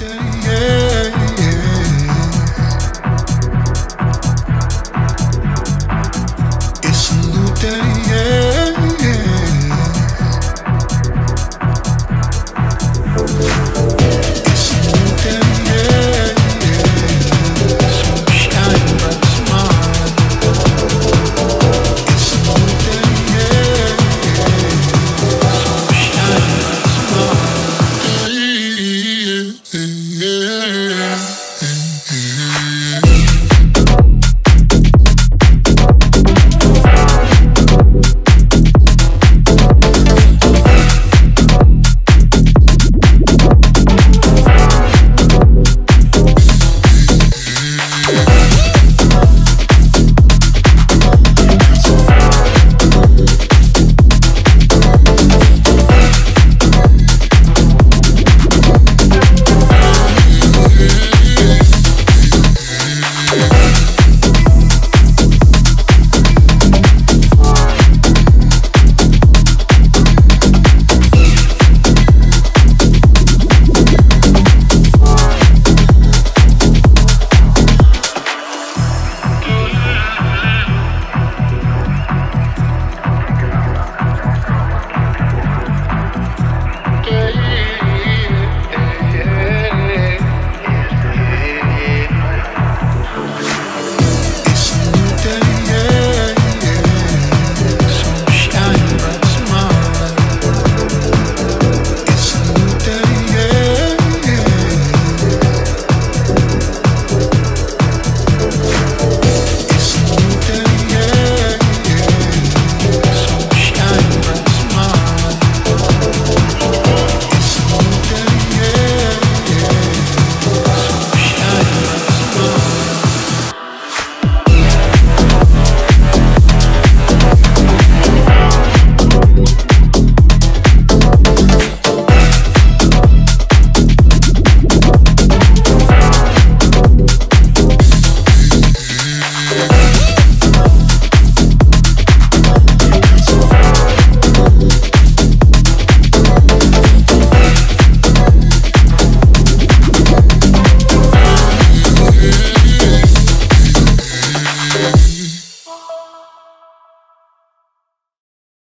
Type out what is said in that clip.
day.